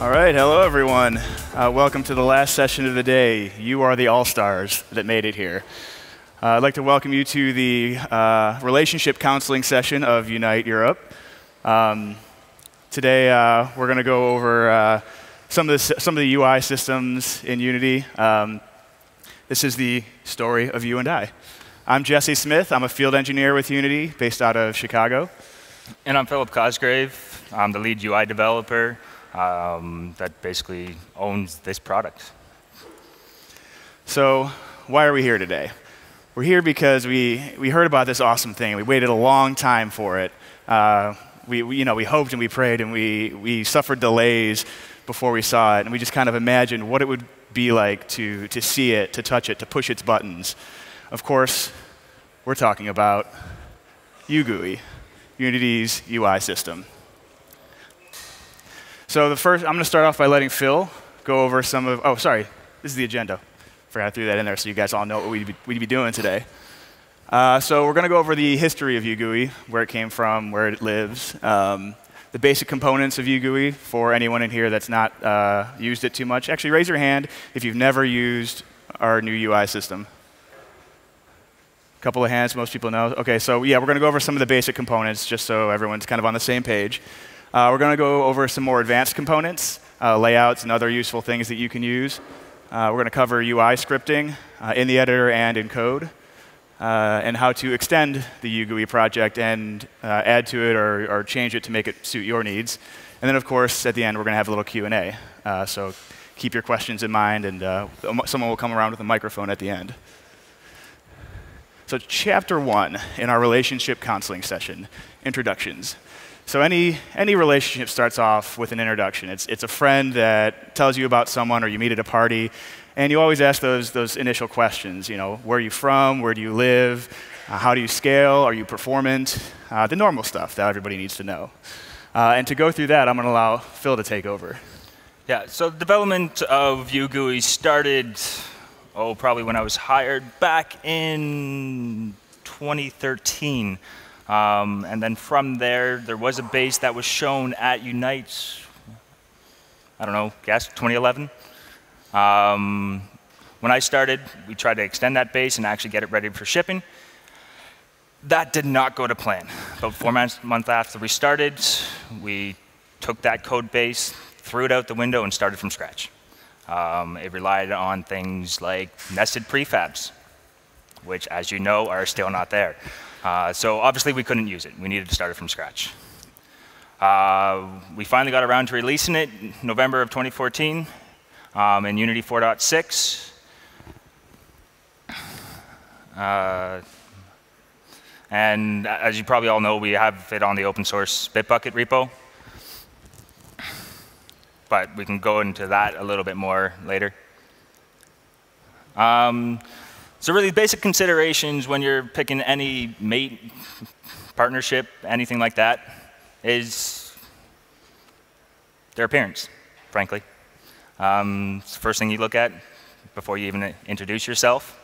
All right, hello everyone. Uh, welcome to the last session of the day. You are the all-stars that made it here. Uh, I'd like to welcome you to the uh, relationship counseling session of Unite Europe. Um, today uh, we're going to go over uh, some, of the, some of the UI systems in Unity. Um, this is the story of you and I. I'm Jesse Smith. I'm a field engineer with Unity based out of Chicago. And I'm Philip Cosgrave. I'm the lead UI developer um, that basically owns this product. So, why are we here today? We're here because we, we heard about this awesome thing. We waited a long time for it. Uh, we, we, you know, we hoped and we prayed and we, we suffered delays before we saw it. And we just kind of imagined what it would be like to, to see it, to touch it, to push its buttons. Of course, we're talking about UGUI, Unity's UI system. So the first, I'm going to start off by letting Phil go over some of, oh, sorry, this is the agenda. Forgot to throw that in there so you guys all know what we'd be, we'd be doing today. Uh, so we're going to go over the history of UGUI, where it came from, where it lives, um, the basic components of UGUI for anyone in here that's not uh, used it too much. Actually, raise your hand if you've never used our new UI system. A couple of hands, most people know. OK, so yeah, we're going to go over some of the basic components just so everyone's kind of on the same page. Uh, we're going to go over some more advanced components, uh, layouts, and other useful things that you can use. Uh, we're going to cover UI scripting uh, in the editor and in code, uh, and how to extend the UGUI project and uh, add to it or, or, change it to make it suit your needs. And then, of course, at the end, we're going to have a little Q&A. so keep your questions in mind, and someone will come around with a microphone at the end. So chapter one in our relationship counseling session, introductions. So any, any relationship starts off with an introduction. It's, it's a friend that tells you about someone or you meet at a party, and you always ask those, those initial questions. You know, where are you from? Where do you live? Uh, how do you scale? Are you performant? Uh, the normal stuff that everybody needs to know. Uh, and to go through that, I'm going to allow Phil to take over. Yeah, so the development of UGUI started, oh, probably when I was hired back in 2013. Um, and then from there, there was a base that was shown at Unite, I don't know, guess 2011. Um, when I started, we tried to extend that base and actually get it ready for shipping. That did not go to plan. About four months, month after we started, we took that code base, threw it out the window, and started from scratch. Um, it relied on things like nested prefabs, which, as you know, are still not there. Uh, so obviously we couldn't use it. We needed to start it from scratch. Uh, we finally got around to releasing it November of 2014 um, in Unity 4.6. Uh, and as you probably all know, we have it on the open source Bitbucket repo. But we can go into that a little bit more later. Um, so really basic considerations when you're picking any mate, partnership, anything like that, is their appearance, frankly. Um, it's the first thing you look at before you even introduce yourself.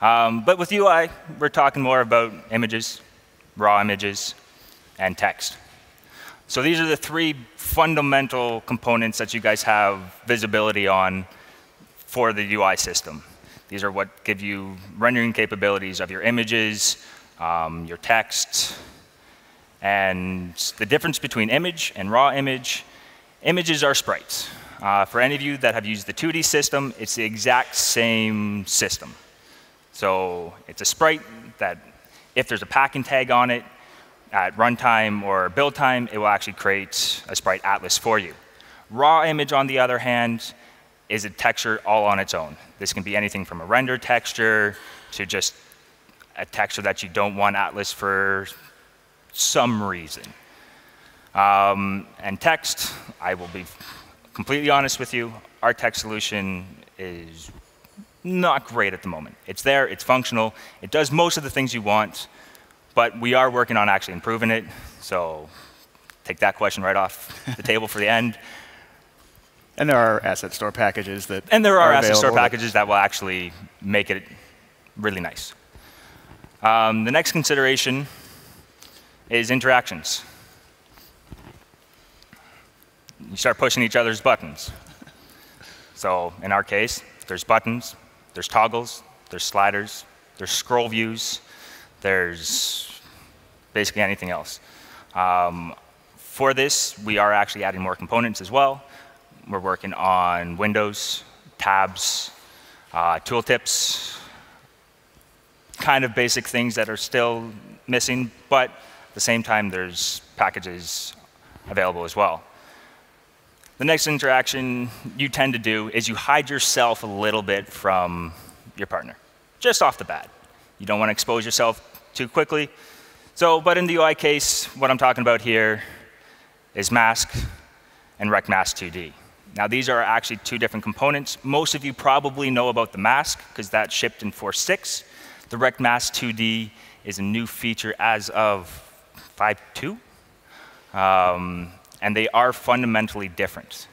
Um, but with UI, we're talking more about images, raw images, and text. So these are the three fundamental components that you guys have visibility on for the UI system. These are what give you rendering capabilities of your images, um, your text, and the difference between image and raw image. Images are sprites. Uh, for any of you that have used the 2D system, it's the exact same system. So it's a sprite that if there's a packing tag on it, at runtime or build time, it will actually create a sprite atlas for you. Raw image, on the other hand, is a texture all on its own. This can be anything from a render texture to just a texture that you don't want Atlas for some reason. Um, and text, I will be completely honest with you, our text solution is not great at the moment. It's there, it's functional, it does most of the things you want, but we are working on actually improving it, so take that question right off the table for the end. And there are asset store packages that And there are, are asset store packages that will actually make it really nice. Um, the next consideration is interactions. you start pushing each other's buttons. so in our case, there's buttons, there's toggles, there's sliders, there's scroll views, there's basically anything else. Um, for this, we are actually adding more components as well. We're working on windows, tabs, uh, tooltips, kind of basic things that are still missing, but at the same time, there's packages available as well. The next interaction you tend to do is you hide yourself a little bit from your partner, just off the bat. You don't want to expose yourself too quickly. So, but in the UI case, what I'm talking about here is mask and RectMask 2D. Now, these are actually two different components. Most of you probably know about the mask because that shipped in 4.6. The RectMask 2D is a new feature as of 5.2. Um, and they are fundamentally different.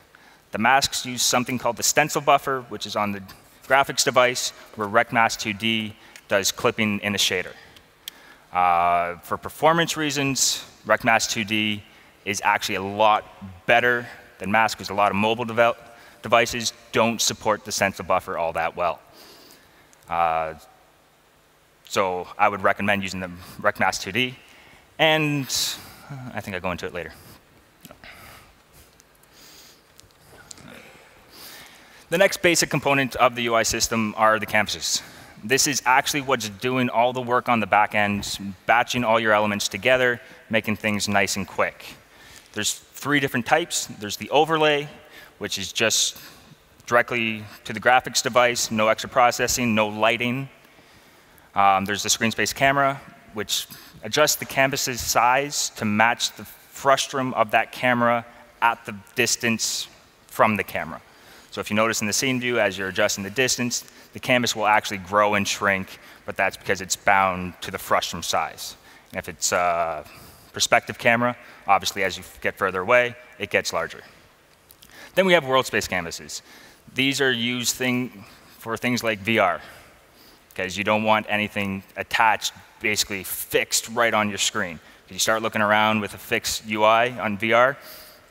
The masks use something called the stencil buffer, which is on the graphics device, where RectMask 2D does clipping in a shader. Uh, for performance reasons, RectMask 2D is actually a lot better than mask because a lot of mobile devices don't support the stencil buffer all that well. Uh, so I would recommend using the RectMask 2D, and I think I'll go into it later. The next basic component of the UI system are the canvases. This is actually what's doing all the work on the back end, batching all your elements together, making things nice and quick. There's three different types. There's the overlay, which is just directly to the graphics device, no extra processing, no lighting. Um, there's the screen space camera, which adjusts the canvas's size to match the frustum of that camera at the distance from the camera. So if you notice in the scene view, as you're adjusting the distance, the canvas will actually grow and shrink, but that's because it's bound to the frustum size. And if it's a perspective camera, obviously as you get further away, it gets larger. Then we have world space canvases. These are used thing for things like VR, because you don't want anything attached, basically fixed right on your screen. If you start looking around with a fixed UI on VR,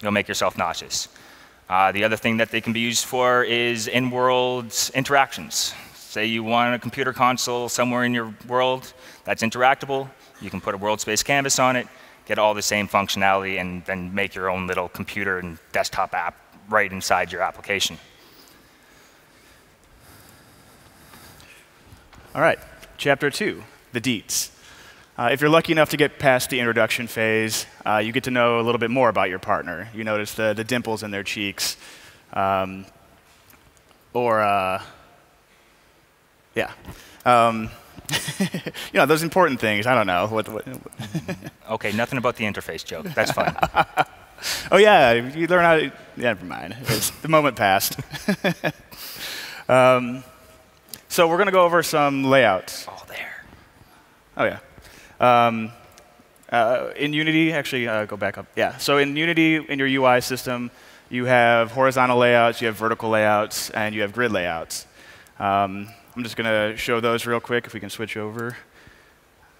you'll make yourself nauseous. Uh, the other thing that they can be used for is in-world interactions. Say you want a computer console somewhere in your world that's interactable, you can put a world space canvas on it, get all the same functionality, and then make your own little computer and desktop app right inside your application. All right, chapter two, the deets. Uh, if you're lucky enough to get past the introduction phase, uh, you get to know a little bit more about your partner. You notice the, the dimples in their cheeks. Um, or, uh, yeah. Um, you know, those important things. I don't know. What, what, okay, nothing about the interface joke. That's fine. oh, yeah, you learn how to. Yeah, never mind. The moment passed. um, so we're going to go over some layouts. Oh, there. Oh, yeah. Um, uh, in Unity, actually, uh, go back up. Yeah. So in Unity, in your UI system, you have horizontal layouts, you have vertical layouts, and you have grid layouts. Um, I'm just going to show those real quick if we can switch over.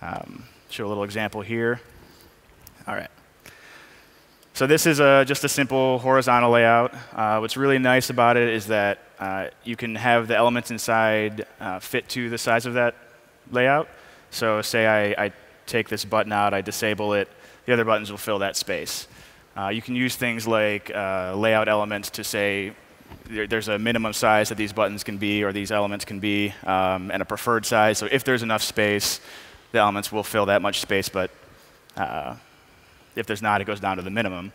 Um, show a little example here. All right. So this is a, just a simple horizontal layout. Uh, what's really nice about it is that uh, you can have the elements inside uh, fit to the size of that layout. So say I, I take this button out, I disable it, the other buttons will fill that space. Uh, you can use things like uh, layout elements to say there, there's a minimum size that these buttons can be or these elements can be, um, and a preferred size. So if there's enough space, the elements will fill that much space, but uh, if there's not, it goes down to the minimum.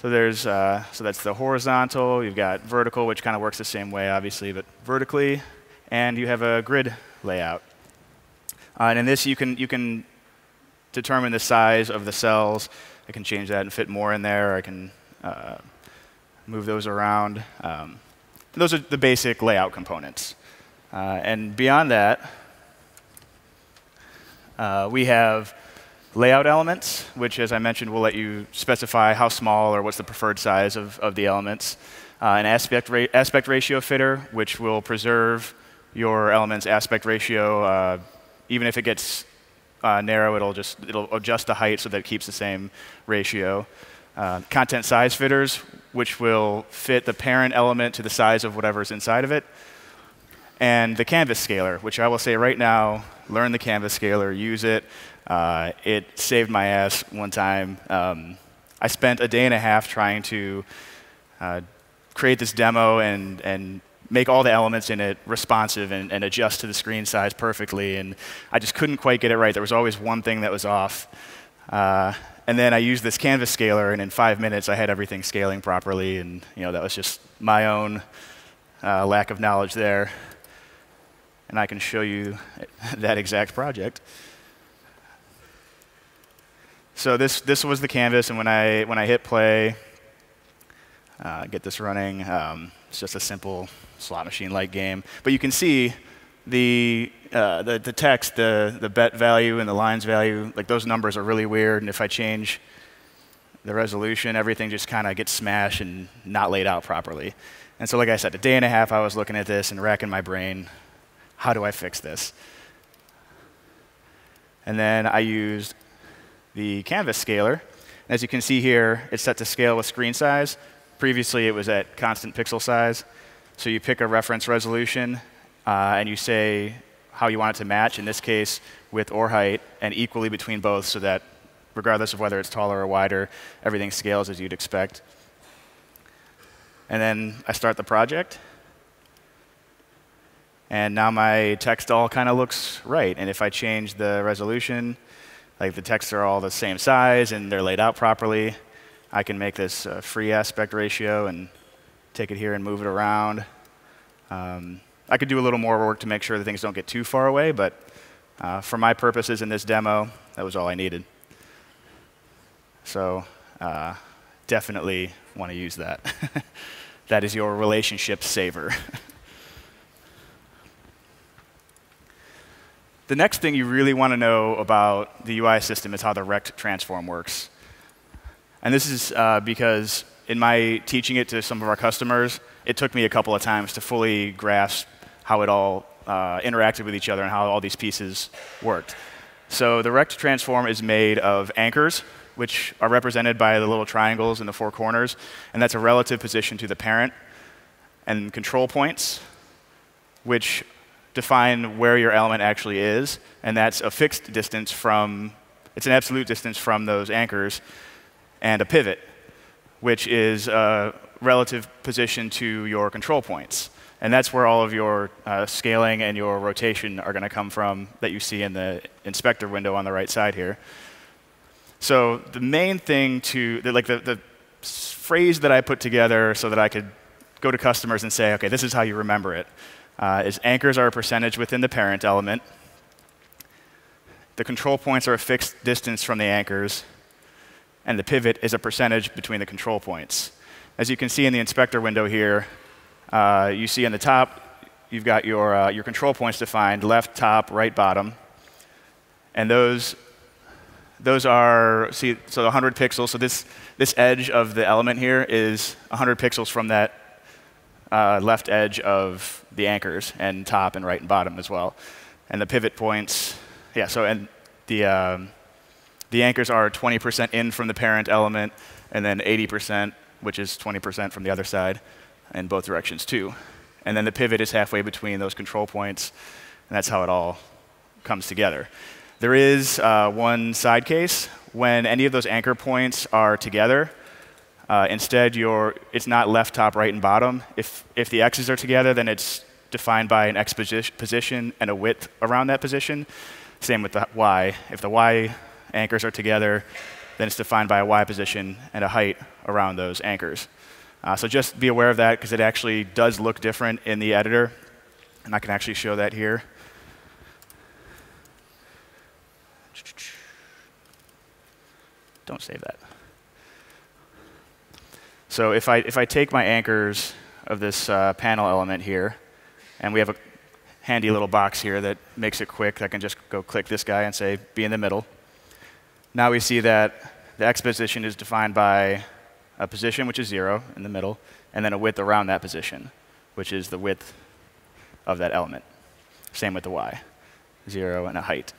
So there's uh, so that's the horizontal. You've got vertical, which kind of works the same way, obviously, but vertically, and you have a grid layout. Uh, and in this, you can, you can determine the size of the cells. I can change that and fit more in there. I can uh, move those around. Um, those are the basic layout components. Uh, and beyond that, uh, we have layout elements, which, as I mentioned, will let you specify how small or what's the preferred size of, of the elements. Uh, an aspect, ra aspect ratio fitter, which will preserve your element's aspect ratio uh, even if it gets uh, narrow, it'll just it'll adjust the height so that it keeps the same ratio. Uh, content size fitters, which will fit the parent element to the size of whatever's inside of it, and the canvas scaler, which I will say right now, learn the canvas scaler, use it. Uh, it saved my ass one time. Um, I spent a day and a half trying to uh, create this demo and, and make all the elements in it responsive and, and, adjust to the screen size perfectly. And I just couldn't quite get it right. There was always one thing that was off. Uh, and then I used this canvas scaler, and in five minutes I had everything scaling properly. And you know that was just my own uh, lack of knowledge there. And I can show you that exact project. So this, this was the canvas, and when I, when I hit play, uh, get this running, um, it's just a simple slot machine-like game. But you can see the, uh, the, the text, the, the bet value and the lines value, like those numbers are really weird, and if I change the resolution, everything just kind of gets smashed and not laid out properly. And so like I said, a day and a half I was looking at this and racking my brain, how do I fix this? And then I used the canvas scaler. As you can see here, it's set to scale with screen size. Previously, it was at constant pixel size. So you pick a reference resolution, uh, and you say how you want it to match, in this case, width or height, and equally between both so that regardless of whether it's taller or wider, everything scales as you'd expect. And then I start the project. And now my text all kind of looks right. And if I change the resolution, like the texts are all the same size and they're laid out properly. I can make this uh, free aspect ratio and take it here and move it around. Um, I could do a little more work to make sure that things don't get too far away, but uh, for my purposes in this demo, that was all I needed. So uh, definitely want to use that. that is your relationship saver. The next thing you really want to know about the UI system is how the rect transform works. And this is uh, because in my teaching it to some of our customers, it took me a couple of times to fully grasp how it all uh, interacted with each other and how all these pieces worked. So the rect transform is made of anchors, which are represented by the little triangles in the four corners, and that's a relative position to the parent, and control points, which define where your element actually is, and that's a fixed distance from, it's an absolute distance from those anchors, and a pivot, which is a relative position to your control points. And that's where all of your uh, scaling and your rotation are going to come from that you see in the inspector window on the right side here. So the main thing to, like the, the phrase that I put together so that I could go to customers and say, okay, this is how you remember it, uh, is anchors are a percentage within the parent element. The control points are a fixed distance from the anchors. And the pivot is a percentage between the control points. As you can see in the inspector window here, uh, you see on the top, you've got your, uh, your control points defined, left, top, right, bottom. And those, those are, see, so 100 pixels. So this, this edge of the element here is 100 pixels from that uh, left edge of the anchors and top and right and bottom as well. And the pivot points, yeah, so and the, um, the anchors are 20% in from the parent element and then 80%, which is 20% from the other side in both directions too. And then the pivot is halfway between those control points, and that's how it all comes together. There is uh, one side case when any of those anchor points are together, uh, instead, it's not left, top, right, and bottom. If, if the x's are together, then it's defined by an x posi position and a width around that position. Same with the y. If the y anchors are together, then it's defined by a y position and a height around those anchors. Uh, so just be aware of that because it actually does look different in the editor. And I can actually show that here. Don't save that. So if I, if I take my anchors of this uh, panel element here, and we have a handy little box here that makes it quick, I can just go click this guy and say, be in the middle. Now we see that the x position is defined by a position, which is 0 in the middle, and then a width around that position, which is the width of that element. Same with the y, 0 and a height.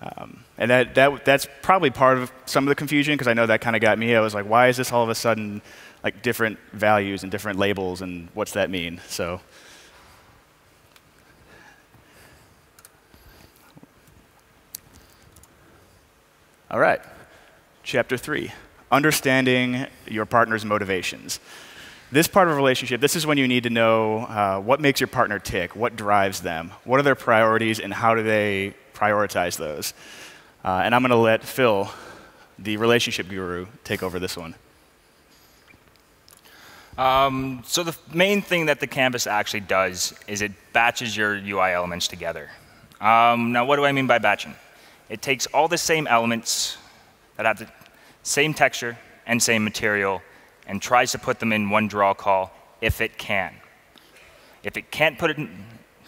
Um, and that, that, that's probably part of some of the confusion because I know that kind of got me. I was like, why is this all of a sudden like different values and different labels and what's that mean? So. All right, chapter three understanding your partner's motivations. This part of a relationship, this is when you need to know uh, what makes your partner tick, what drives them, what are their priorities, and how do they prioritize those. Uh, and I'm going to let Phil, the relationship guru, take over this one. Um, so the main thing that the canvas actually does is it batches your UI elements together. Um, now, what do I mean by batching? It takes all the same elements that have the same texture and same material, and tries to put them in one draw call if it can. If it can't put it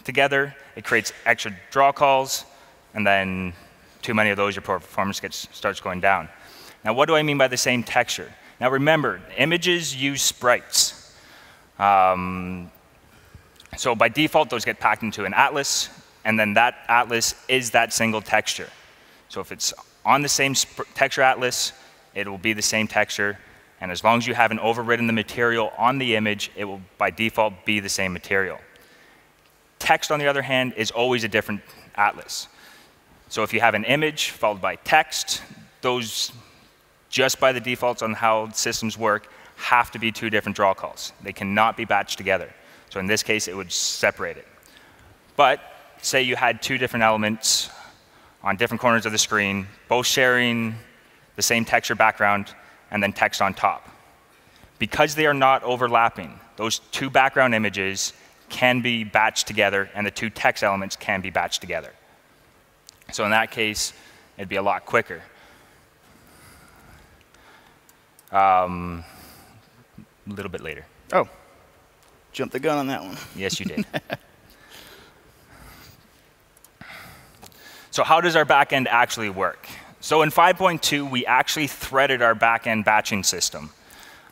together, it creates extra draw calls, and then too many of those, your performance gets, starts going down. Now, what do I mean by the same texture? Now, remember, images use sprites. Um, so by default, those get packed into an atlas, and then that atlas is that single texture. So if it's on the same texture atlas, it will be the same texture. And as long as you haven't overridden the material on the image, it will by default be the same material. Text, on the other hand, is always a different atlas. So if you have an image followed by text, those, just by the defaults on how systems work, have to be two different draw calls. They cannot be batched together. So in this case, it would separate it. But say you had two different elements on different corners of the screen, both sharing the same texture background, and then text on top. Because they are not overlapping, those two background images can be batched together, and the two text elements can be batched together. So in that case, it'd be a lot quicker. Um, a little bit later. Oh, jumped the gun on that one. Yes, you did. so how does our backend actually work? So in 5.2, we actually threaded our backend batching system.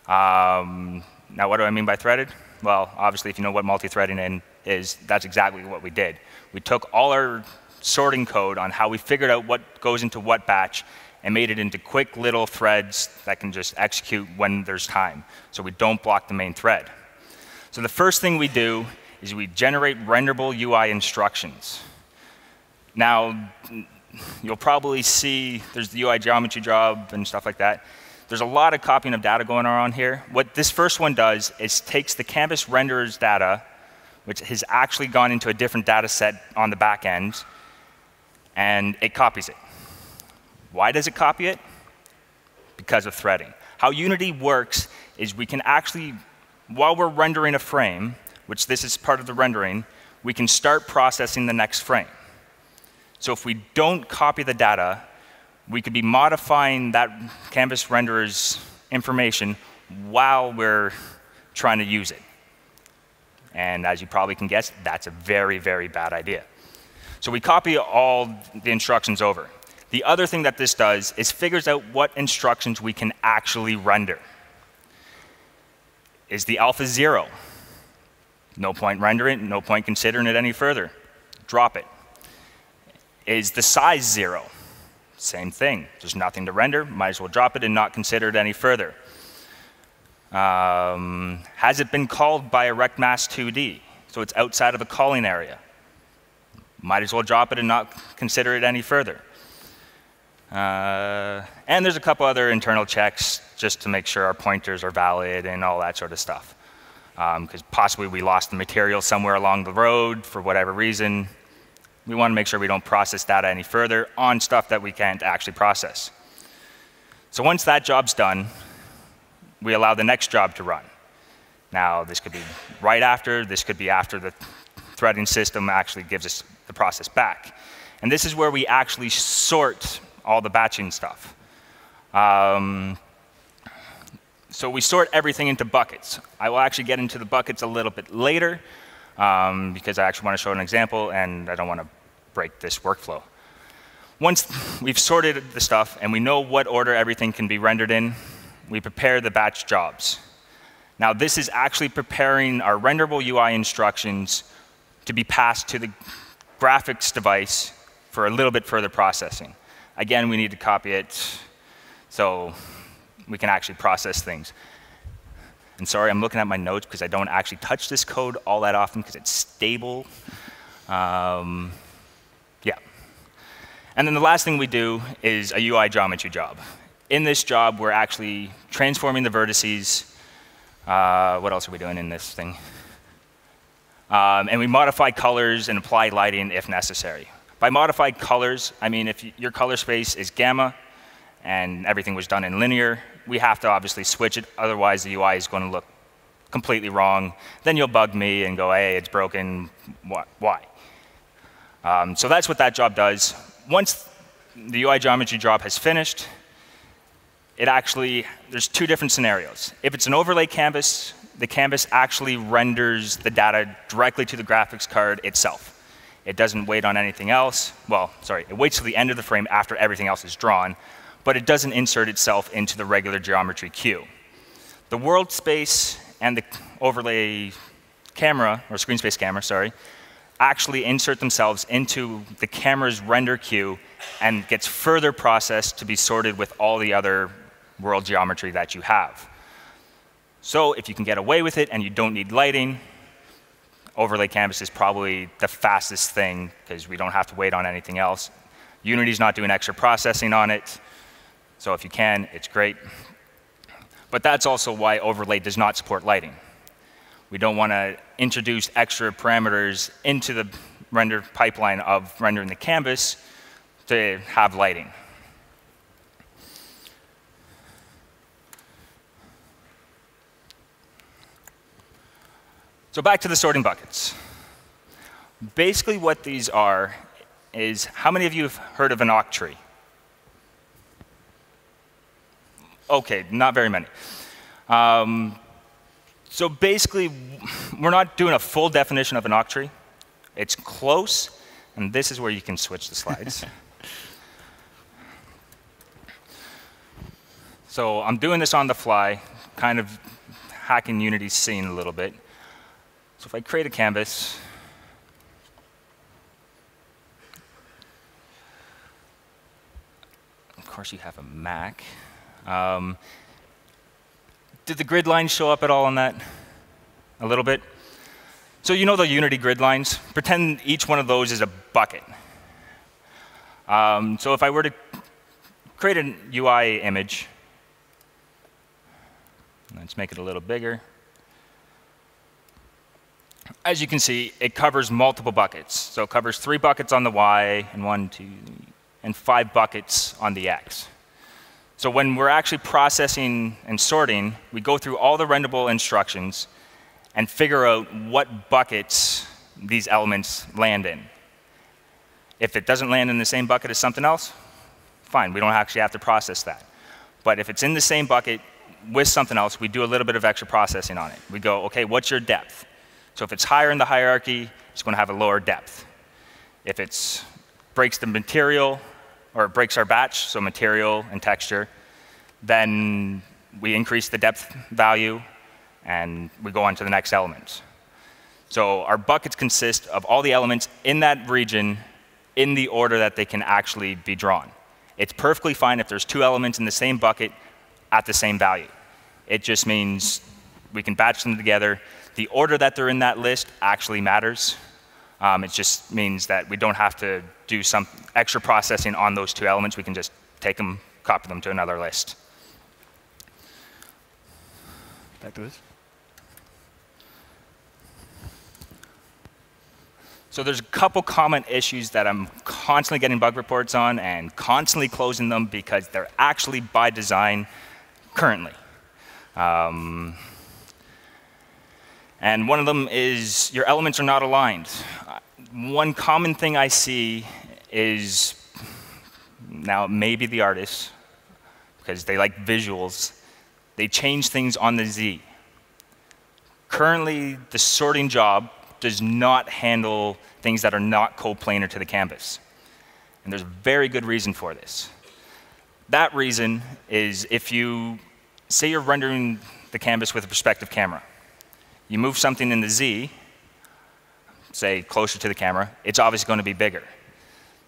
Um, now, what do I mean by threaded? Well, obviously, if you know what multi-threading is, that's exactly what we did. We took all our sorting code on how we figured out what goes into what batch and made it into quick little threads that can just execute when there's time. So we don't block the main thread. So the first thing we do is we generate renderable UI instructions. Now, you'll probably see there's the UI geometry job and stuff like that. There's a lot of copying of data going on here. What this first one does is takes the canvas renderers data, which has actually gone into a different data set on the back end, and it copies it. Why does it copy it? Because of threading. How Unity works is we can actually, while we're rendering a frame, which this is part of the rendering, we can start processing the next frame. So if we don't copy the data, we could be modifying that canvas renderer's information while we're trying to use it. And as you probably can guess, that's a very, very bad idea. So we copy all the instructions over. The other thing that this does is figures out what instructions we can actually render. Is the alpha zero? No point rendering, no point considering it any further. Drop it. Is the size zero? Same thing. There's nothing to render. Might as well drop it and not consider it any further. Um, has it been culled by a RectMask 2D? So it's outside of the culling area. Might as well drop it and not consider it any further. Uh, and there's a couple other internal checks just to make sure our pointers are valid and all that sort of stuff. Because um, possibly we lost the material somewhere along the road for whatever reason. We want to make sure we don't process data any further on stuff that we can't actually process. So once that job's done, we allow the next job to run. Now, this could be right after, this could be after the threading system actually gives us the process back. And this is where we actually sort all the batching stuff. Um, so we sort everything into buckets. I will actually get into the buckets a little bit later um, because I actually want to show an example and I don't want to break this workflow. Once we've sorted the stuff and we know what order everything can be rendered in, we prepare the batch jobs. Now this is actually preparing our renderable UI instructions to be passed to the graphics device for a little bit further processing. Again, we need to copy it so we can actually process things. And sorry, I'm looking at my notes because I don't actually touch this code all that often because it's stable. Um. And then the last thing we do is a UI geometry job. In this job, we're actually transforming the vertices. Uh, what else are we doing in this thing? Um, and we modify colors and apply lighting if necessary. By modified colors, I mean if your color space is gamma and everything was done in linear, we have to obviously switch it, otherwise the UI is going to look completely wrong. Then you'll bug me and go, hey, it's broken, why? Um, so that's what that job does. Once the UI geometry job has finished, it actually, there's two different scenarios. If it's an overlay canvas, the canvas actually renders the data directly to the graphics card itself. It doesn't wait on anything else. Well, sorry, it waits till the end of the frame after everything else is drawn, but it doesn't insert itself into the regular geometry queue. The world space and the overlay camera, or screen space camera, sorry, actually insert themselves into the camera's render queue and gets further processed to be sorted with all the other world geometry that you have. So if you can get away with it and you don't need lighting, overlay canvas is probably the fastest thing because we don't have to wait on anything else. Unity's not doing extra processing on it. So if you can, it's great. But that's also why overlay does not support lighting. We don't want to introduce extra parameters into the render pipeline of rendering the canvas to have lighting. So back to the sorting buckets. Basically what these are is, how many of you have heard of an octree? Okay, not very many. Um, so basically, we're not doing a full definition of an octree. It's close, and this is where you can switch the slides. so I'm doing this on the fly, kind of hacking Unity's scene a little bit. So if I create a canvas, of course you have a Mac. Um, did the grid lines show up at all on that? A little bit? So you know the Unity grid lines? Pretend each one of those is a bucket. Um, so if I were to create an UI image, let's make it a little bigger. As you can see, it covers multiple buckets. So it covers three buckets on the Y and one, two, and five buckets on the X. So when we're actually processing and sorting, we go through all the renderable instructions and figure out what buckets these elements land in. If it doesn't land in the same bucket as something else, fine, we don't actually have to process that. But if it's in the same bucket with something else, we do a little bit of extra processing on it. We go, okay, what's your depth? So if it's higher in the hierarchy, it's going to have a lower depth. If it breaks the material or it breaks our batch, so material and texture, then we increase the depth value and we go on to the next element. So our buckets consist of all the elements in that region in the order that they can actually be drawn. It's perfectly fine if there's two elements in the same bucket at the same value. It just means we can batch them together. The order that they're in that list actually matters. Um, it just means that we don't have to do some extra processing on those two elements. We can just take them, copy them to another list. Back to this. So there's a couple common issues that I'm constantly getting bug reports on and constantly closing them because they're actually by design currently. Um, and one of them is your elements are not aligned. One common thing I see is, now maybe the artists, because they like visuals, they change things on the Z. Currently, the sorting job does not handle things that are not coplanar to the canvas. And there's a very good reason for this. That reason is if you say you're rendering the canvas with a perspective camera, you move something in the Z, say closer to the camera, it's obviously going to be bigger.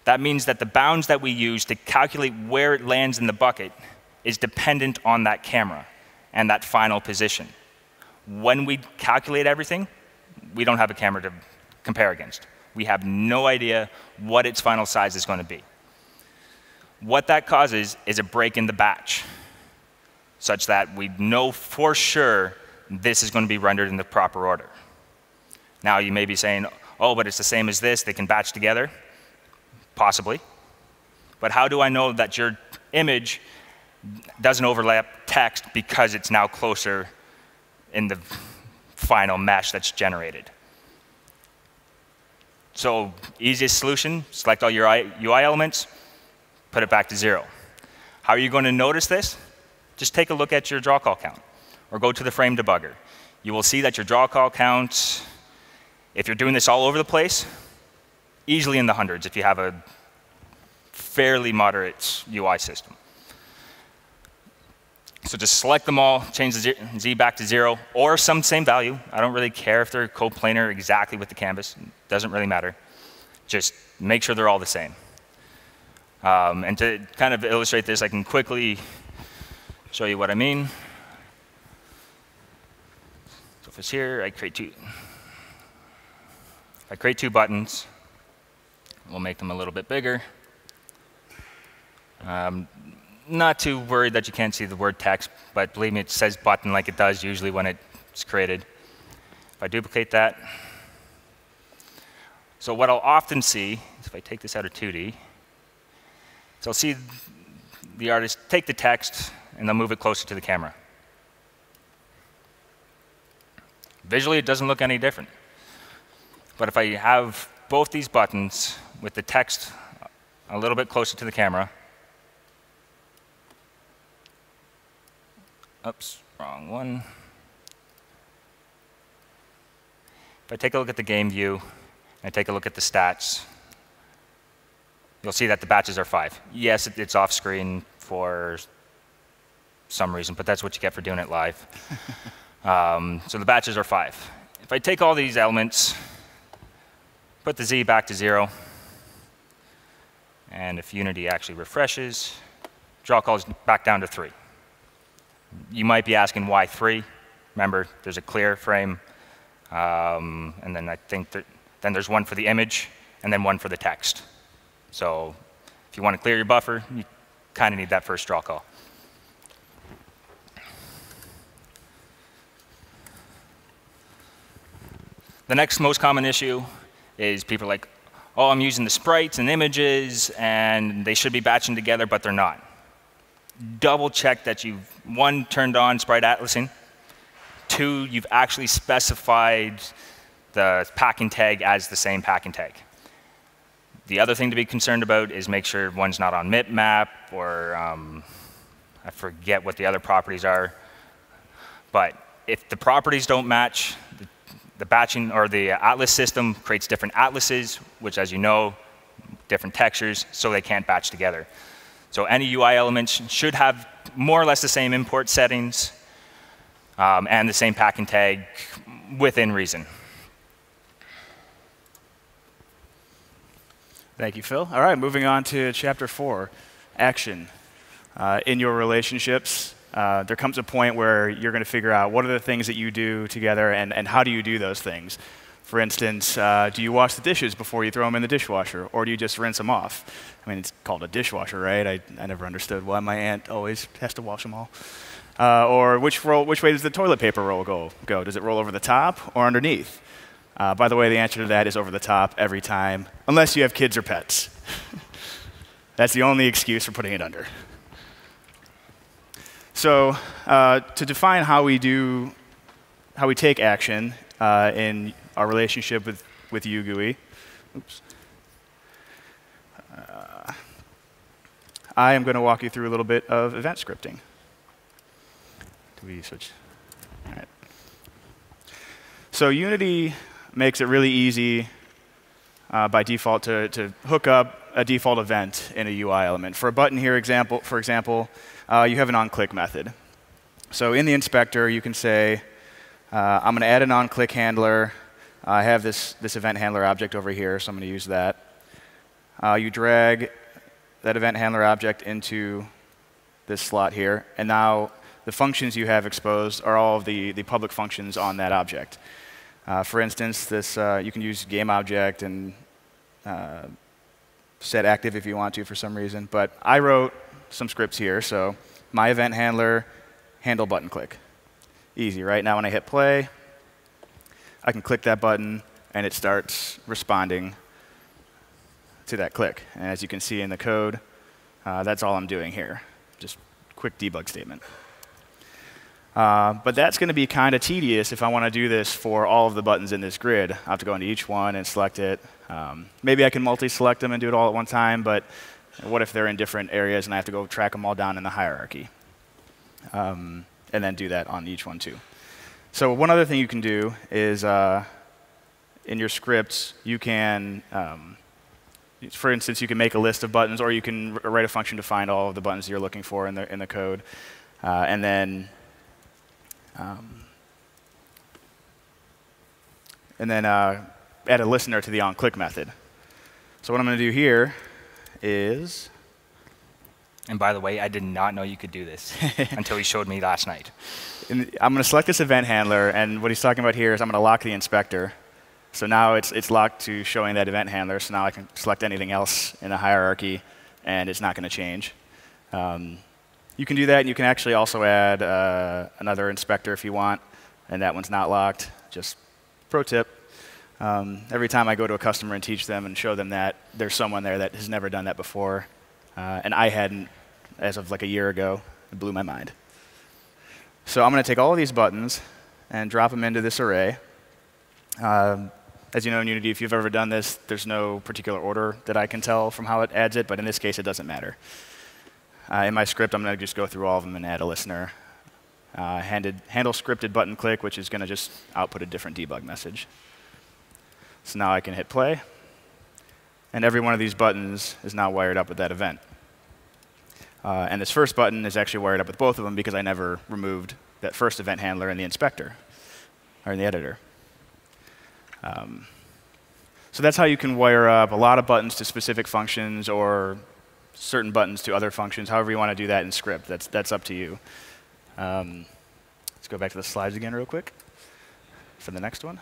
That means that the bounds that we use to calculate where it lands in the bucket is dependent on that camera and that final position. When we calculate everything, we don't have a camera to compare against. We have no idea what its final size is going to be. What that causes is a break in the batch, such that we know for sure this is going to be rendered in the proper order. Now, you may be saying, oh, but it's the same as this, they can batch together. Possibly. But how do I know that your image doesn't overlap text because it's now closer in the final mesh that's generated? So easiest solution, select all your UI elements, put it back to zero. How are you going to notice this? Just take a look at your draw call count or go to the frame debugger. You will see that your draw call count, if you're doing this all over the place, easily in the hundreds if you have a fairly moderate UI system. So just select them all, change the Z back to zero, or some same value. I don't really care if they're coplanar exactly with the canvas. It doesn't really matter. Just make sure they're all the same. Um, and to kind of illustrate this, I can quickly show you what I mean. If it's here, I create two. I create two buttons. We'll make them a little bit bigger. Um, not too worried that you can't see the word text, but believe me, it says button like it does usually when it's created. If I duplicate that, so what I'll often see, is if I take this out of 2D, so I'll see the artist take the text and they'll move it closer to the camera. Visually, it doesn't look any different. But if I have both these buttons with the text a little bit closer to the camera, Oops, wrong one. If I take a look at the game view, and I take a look at the stats, you'll see that the batches are five. Yes, it's off screen for some reason, but that's what you get for doing it live. um, so the batches are five. If I take all these elements, put the z back to zero, and if Unity actually refreshes, draw calls back down to three. You might be asking why three. Remember, there's a clear frame, um, and then I think that then there's one for the image, and then one for the text. So if you want to clear your buffer, you kind of need that first draw call. The next most common issue is people like, oh, I'm using the sprites and images, and they should be batching together, but they're not double check that you've, one, turned on sprite atlasing, two, you've actually specified the packing tag as the same packing tag. The other thing to be concerned about is make sure one's not on mipmap or um, I forget what the other properties are. But if the properties don't match, the, the batching or the atlas system creates different atlases, which as you know, different textures, so they can't batch together. So any UI elements should have more or less the same import settings um, and the same packing tag within reason. Thank you, Phil. All right, moving on to chapter four, action. Uh, in your relationships, uh, there comes a point where you're going to figure out what are the things that you do together and, and how do you do those things. For instance, uh, do you wash the dishes before you throw them in the dishwasher, or do you just rinse them off? I mean, it's called a dishwasher, right? I, I never understood why my aunt always has to wash them all. Uh, or which, roll, which way does the toilet paper roll go, go? Does it roll over the top or underneath? Uh, by the way, the answer to that is over the top every time, unless you have kids or pets. That's the only excuse for putting it under. So, uh, to define how we do, how we take action uh, in our relationship with, with UGUI. Oops. Uh, I am going to walk you through a little bit of event scripting. Do we switch? All right. So Unity makes it really easy uh, by default to, to hook up a default event in a UI element. For a button here, example, for example, uh, you have an onClick method. So in the inspector, you can say, uh, I'm going to add an onClick handler I have this, this event handler object over here, so I'm going to use that. uh, you drag that event handler object into this slot here, and now the functions you have exposed are all of the, the public functions on that object. Uh, for instance, this uh, you can use game object and uh, set active if you want to for some reason. But I wrote some scripts here, so my event handler handle button click. Easy, right? Now when I hit play, I can click that button and it starts responding to that click. And as you can see in the code, uh, that's all I'm doing here. Just quick debug statement. Uh, but that's going to be kind of tedious if I want to do this for all of the buttons in this grid. I have to go into each one and select it. Um, maybe I can multi-select them and do it all at one time, but what if they're in different areas and I have to go track them all down in the hierarchy? Um, and then do that on each one too. So one other thing you can do is uh, in your scripts, you can, um, for instance, you can make a list of buttons, or you can write a function to find all of the buttons you're looking for in the, in the code. Uh, and then um, and then uh, add a listener to the onClick method. So what I'm going to do here is. And by the way, I did not know you could do this until he showed me last night. I'm going to select this event handler, and what he's talking about here is I'm going to lock the inspector. So now it's, it's locked to showing that event handler, so now I can select anything else in the hierarchy, and it's not going to change. Um, you can do that, and you can actually also add uh, another inspector if you want, and that one's not locked. Just pro tip. Um, every time I go to a customer and teach them and show them that, there's someone there that has never done that before, uh, and I hadn't as of like a year ago. It blew my mind. So I'm going to take all of these buttons and drop them into this array. Um, as you know in Unity, if you've ever done this, there's no particular order that I can tell from how it adds it, but in this case, it doesn't matter. Uh, in my script, I'm going to just go through all of them and add a listener. Uh, handed, handle scripted button click, which is going to just output a different debug message. So now I can hit play. And every one of these buttons is now wired up with that event. Uh, and this first button is actually wired up with both of them because I never removed that first event handler in the inspector, or in the editor. Um, so that's how you can wire up a lot of buttons to specific functions or certain buttons to other functions, however you want to do that in script. That's, that's up to you. Um, let's go back to the slides again real quick for the next one.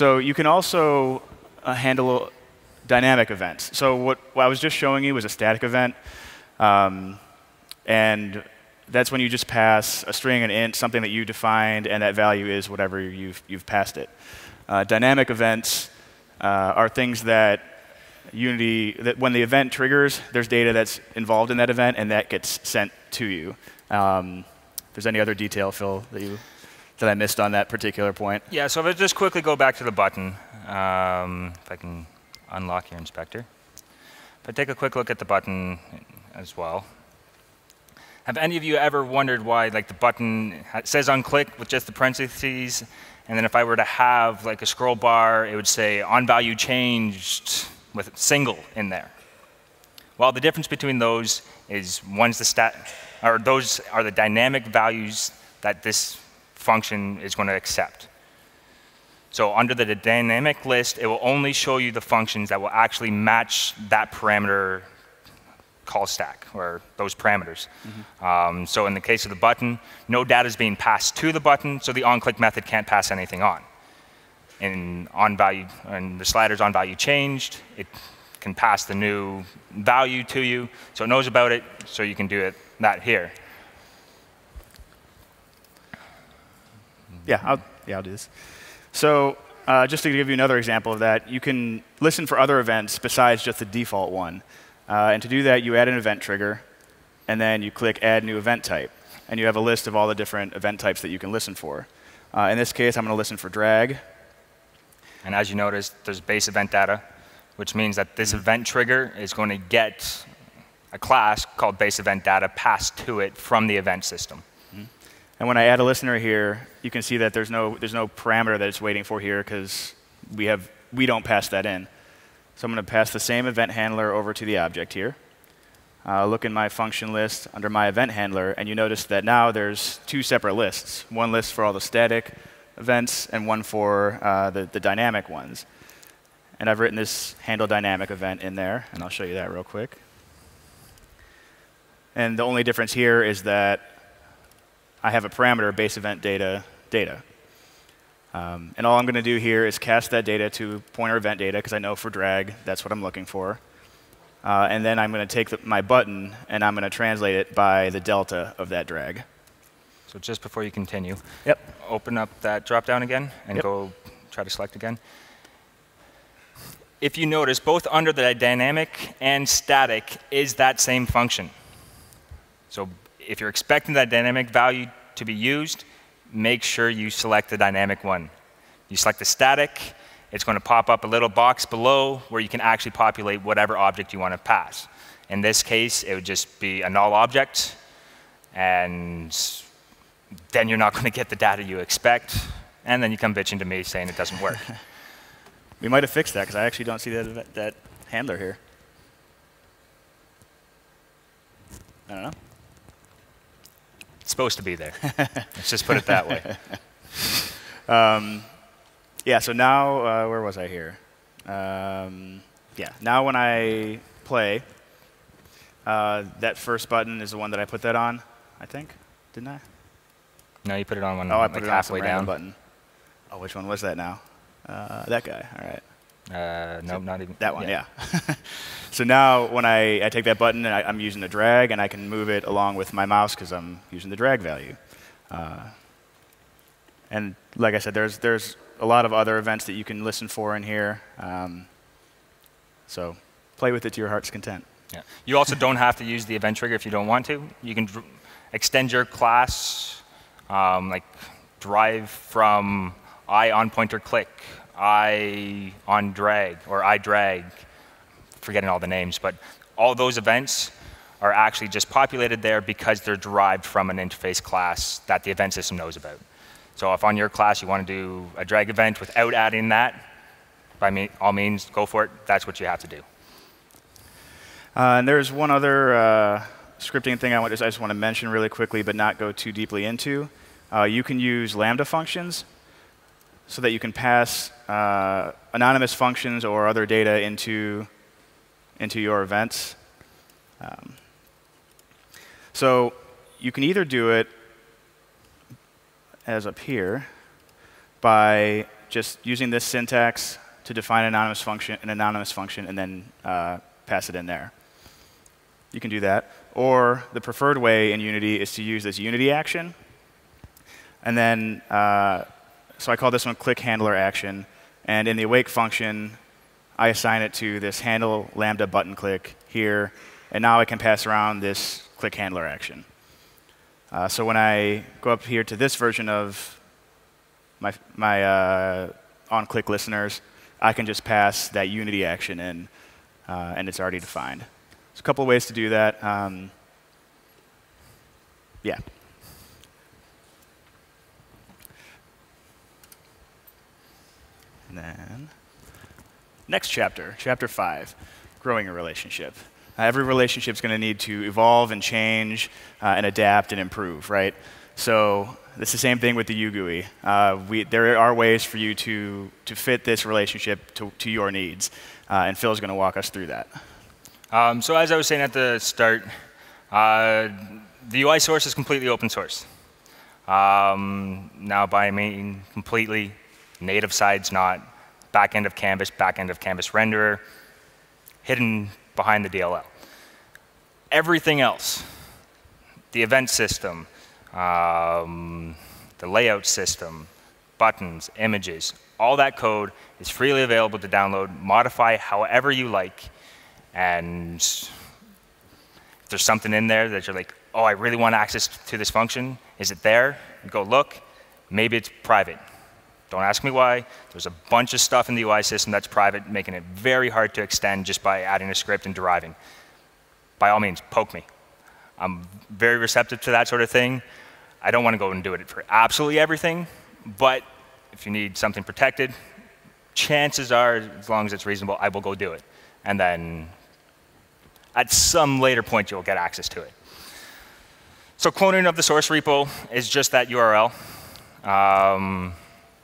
So you can also uh, handle dynamic events. So what, what, I was just showing you was a static event. Um, and that's when you just pass a string, an int, something that you defined, and that value is whatever you've, you've passed it. Uh, dynamic events uh, are things that Unity, that when the event triggers, there's data that's involved in that event, and that gets sent to you. Um, if there's any other detail, Phil, that, you, that I missed on that particular point? Yeah, so if I just quickly go back to the button, um, if I can unlock your inspector. I take a quick look at the button as well, have any of you ever wondered why like the button says onClick with just the parentheses and then if I were to have like a scroll bar, it would say on value changed with single in there. Well, the difference between those is one's the stat, or those are the dynamic values that this function is going to accept. So under the dynamic list, it will only show you the functions that will actually match that parameter call stack or those parameters. Mm -hmm. um, so in the case of the button, no data is being passed to the button, so the onClick method can't pass anything on. In on value, and the slider's on value changed, it can pass the new value to you, so it knows about it, so you can do it that here. Yeah, I'll, yeah, I'll do this. So uh, just to give you another example of that, you can listen for other events besides just the default one. Uh, and to do that, you add an event trigger, and then you click Add New Event Type. And you have a list of all the different event types that you can listen for. Uh, in this case, I'm going to listen for drag. And as you notice, there's base event data, which means that this mm -hmm. event trigger is going to get a class called base event data passed to it from the event system. And when I add a listener here, you can see that there's no, there's no parameter that it's waiting for here because we, have, we don't pass that in. So I'm going to pass the same event handler over to the object here. Uh, look in my function list under my event handler, and you notice that now there's two separate lists. One list for all the static events and one for uh, the, the dynamic ones. and I've written this handle dynamic event in there, and I'll show you that real quick. And the only difference here is that I have a parameter base event data data. Um, and all I'm going to do here is cast that data to pointer event data because I know for drag that's what I'm looking for. Uh, and then I'm going to take the, my button and I'm going to translate it by the delta of that drag. So just before you continue, yep. open up that drop down again and yep. go try to select again. If you notice, both under the dynamic and static is that same function. So if you're expecting that dynamic value to be used, make sure you select the dynamic one. You select the static, it's going to pop up a little box below where you can actually populate whatever object you want to pass. In this case, it would just be a null object, and then you're not going to get the data you expect, and then you come bitching to me saying it doesn't work. we might have fixed that because I actually don't see that, that handler here. I don't know. It's supposed to be there. Let's just put it that way. Um, yeah, so now, uh, where was I here? Um, yeah, now when I play, uh, that first button is the one that I put that on, I think. Didn't I? No, you put it on one oh, I like put it halfway on down. button. Oh, which one was that now? Uh, that guy, all right. Uh, no, not even. That one, yeah. yeah. so now when I, I take that button and I, am using the drag and I can move it along with my mouse because I'm using the drag value. Uh, and like I said, there's, there's a lot of other events that you can listen for in here. Um, so play with it to your heart's content. Yeah. You also don't have to use the event trigger if you don't want to. You can extend your class, um, like drive from I on pointer click I on drag or I drag, forgetting all the names, but all those events are actually just populated there because they're derived from an interface class that the event system knows about. So if on your class you want to do a drag event without adding that, by all means, go for it. That's what you have to do. Uh, and there's one other uh, scripting thing I, want, I just want to mention really quickly, but not go too deeply into. Uh, you can use Lambda functions so that you can pass uh, anonymous functions or other data into, into your events. Um, so you can either do it as up here by just using this syntax to define an anonymous function, an anonymous function, and then uh, pass it in there. You can do that. Or the preferred way in Unity is to use this Unity action, and then uh, so I call this one click handler action. And in the awake function, I assign it to this handle lambda button click here. And now I can pass around this click handler action. Uh, so when I go up here to this version of my, my uh, on-click listeners, I can just pass that Unity action in, uh, and it's already defined. There's a couple ways to do that. Um, yeah. And then, next chapter, chapter five, growing a relationship. Uh, every relationship is going to need to evolve and change uh, and adapt and improve, right? So it's the same thing with the UGUI. Uh, we, there are ways for you to, to fit this relationship to, to your needs, uh, and Phil's going to walk us through that. Um, so as I was saying at the start, uh, the UI source is completely open source. Um, now, by mean completely, native side's not, back end of Canvas, back end of Canvas renderer, hidden behind the DLL. Everything else, the event system, um, the layout system, buttons, images, all that code is freely available to download, modify however you like, and if there's something in there that you're like, oh, I really want access to this function, is it there? You go look, maybe it's private. Don't ask me why. There's a bunch of stuff in the UI system that's private, making it very hard to extend just by adding a script and deriving. By all means, poke me. I'm very receptive to that sort of thing. I don't want to go and do it for absolutely everything, but if you need something protected, chances are, as long as it's reasonable, I will go do it. And then at some later point, you'll get access to it. So cloning of the source repo is just that URL. Um,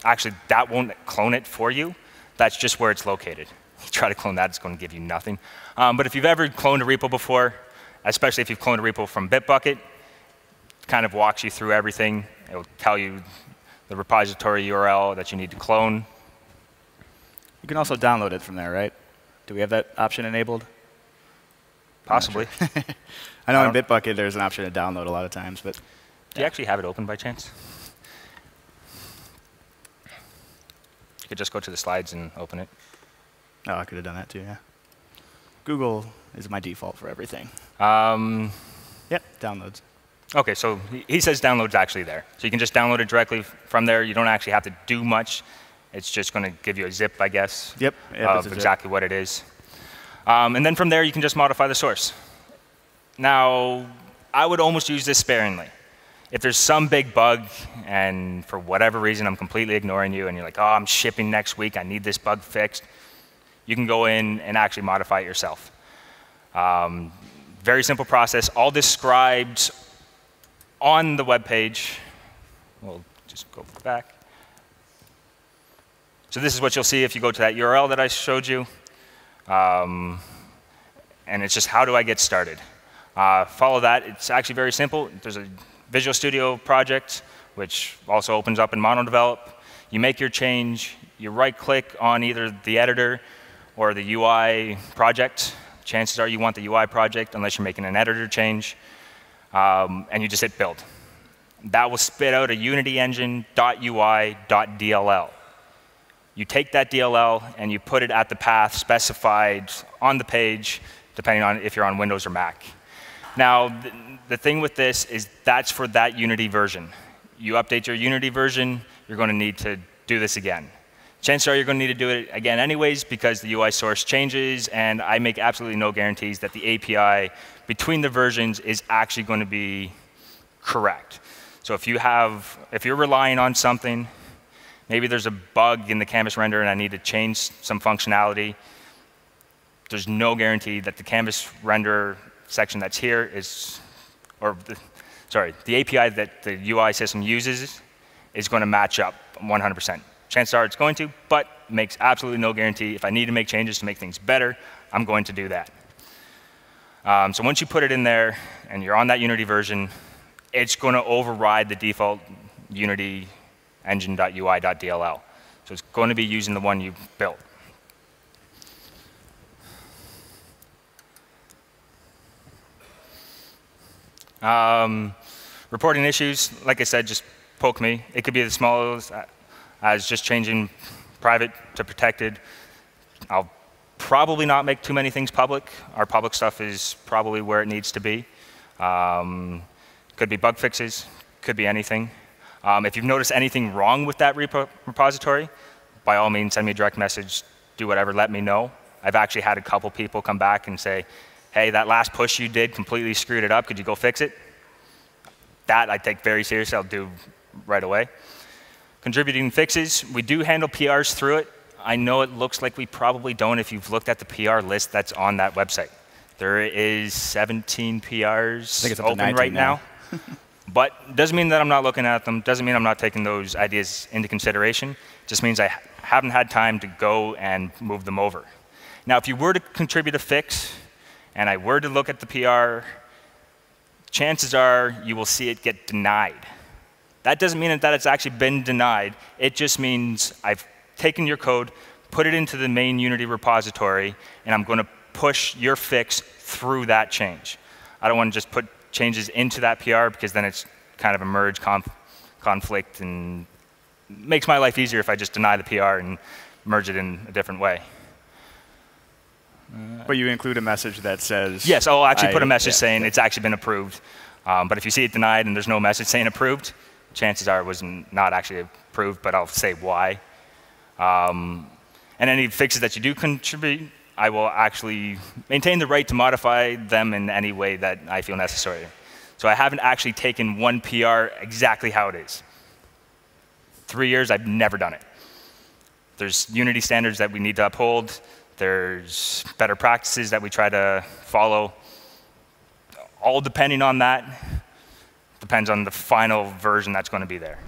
Actually, that won't clone it for you. That's just where it's located. try to clone that, it's going to give you nothing. Um, but if you've ever cloned a repo before, especially if you've cloned a repo from Bitbucket, it kind of walks you through everything. It will tell you the repository URL that you need to clone. You can also download it from there, right? Do we have that option enabled? Possibly. Sure. I know I in Bitbucket there's an option to download a lot of times, but. Do you actually have it open by chance? You could just go to the slides and open it. Oh, I could have done that too, yeah. Google is my default for everything. Um, yep, downloads. OK, so he says download's actually there. So you can just download it directly from there. You don't actually have to do much. It's just going to give you a zip, I guess, yep, yep of exactly what it is. Um, and then from there, you can just modify the source. Now, I would almost use this sparingly. If there's some big bug, and for whatever reason I'm completely ignoring you, and you're like, oh, I'm shipping next week, I need this bug fixed, you can go in and actually modify it yourself. Um, very simple process, all described on the web page. We'll just go back. So this is what you'll see if you go to that URL that I showed you. Um, and it's just how do I get started? Uh, follow that. It's actually very simple. There's a Visual Studio project, which also opens up in MonoDevelop. You make your change. You right-click on either the editor or the UI project. Chances are you want the UI project unless you're making an editor change. Um, and you just hit build. That will spit out a Unity. You take that DLL and you put it at the path specified on the page, depending on if you're on Windows or Mac. Now, the, thing with this is that's for that Unity version. You update your Unity version, you're going to need to do this again. Chances are you're going to need to do it again anyways because the UI source changes, and I make absolutely no guarantees that the API between the versions is actually going to be correct. So if you have, if you're relying on something Maybe there's a bug in the canvas render and I need to change some functionality. There's no guarantee that the canvas render section that's here is, or the, sorry, the API that the UI system uses is going to match up 100%. Chances are it's going to, but makes absolutely no guarantee. If I need to make changes to make things better, I'm going to do that. Um, so once you put it in there and you're on that Unity version, it's going to override the default Unity engine.ui.dll. So it's going to be using the one you built. Um, reporting issues, like I said, just poke me. It could be as small as, as just changing private to protected. I'll probably not make too many things public. Our public stuff is probably where it needs to be. Um, could be bug fixes, could be anything. Um, if you've noticed anything wrong with that repo repository, by all means, send me a direct message, do whatever, let me know. I've actually had a couple people come back and say, hey, that last push you did completely screwed it up. Could you go fix it? That I take very seriously. I'll do right away. Contributing fixes, we do handle PRs through it. I know it looks like we probably don't if you've looked at the PR list that's on that website. There is 17 PRs open right now. now. But doesn't mean that I'm not looking at them, doesn't mean I'm not taking those ideas into consideration. Just means I haven't had time to go and move them over. Now, if you were to contribute a fix, and I were to look at the PR, chances are you will see it get denied. That doesn't mean that it's actually been denied. It just means I've taken your code, put it into the main Unity repository, and I'm going to push your fix through that change. I don't want to just put changes into that PR because then it's kind of a merge conf conflict and makes my life easier if I just deny the PR and merge it in a different way. But you include a message that says. Yes, I'll actually I, put a message yeah, saying yeah. it's actually been approved. Um, but if you see it denied and there's no message saying approved, chances are it was not actually approved, but I'll say why. Um, and any fixes that you do contribute, I will actually maintain the right to modify them in any way that I feel necessary. So I haven't actually taken one PR exactly how it is. Three years, I've never done it. There's Unity standards that we need to uphold. There's better practices that we try to follow. All depending on that, depends on the final version that's going to be there.